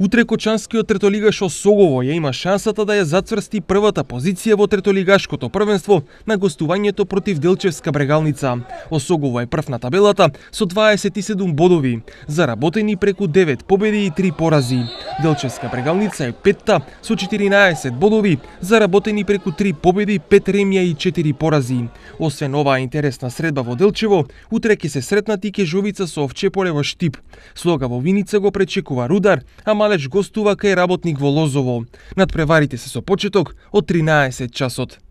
Утре Кочанскиот третолигаш Осогово ја има шансата да ја зацврсти првата позиција во третолигашкото првенство на гостувањето против Делчевска брегалница. Осогово е прв на табелата со 27 бодови, заработени преку 9 победи и 3 порази. Делчевска прегалница е петта со 14 бодови, заработени преку 3 победи, 5 ремија и 4 порази. Освен оваа интересна средба во Делчево, утре ќе се сретнат и Кежовица со Овчеполе во Штип. Слога во Виница го пречекува Рудар, а Малеч гостува кај работник во Лозово. Надпреварите се со почеток од 13 часот.